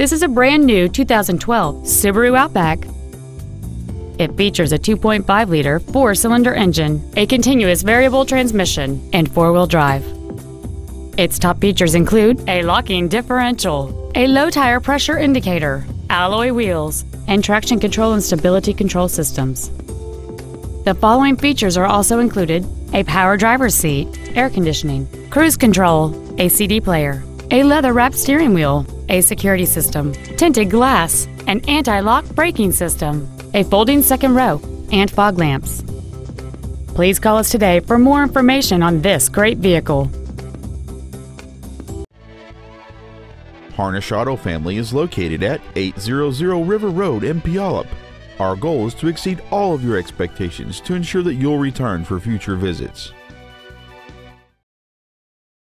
This is a brand new 2012 Subaru Outback. It features a 2.5 liter four cylinder engine, a continuous variable transmission, and four wheel drive. Its top features include a locking differential, a low tire pressure indicator, alloy wheels, and traction control and stability control systems. The following features are also included a power driver's seat, air conditioning, cruise control, a CD player, a leather wrapped steering wheel, a security system, tinted glass, an anti lock braking system, a folding second row, and fog lamps. Please call us today for more information on this great vehicle. Harnish Auto Family is located at 800 River Road in Puyallup. Our goal is to exceed all of your expectations to ensure that you'll return for future visits.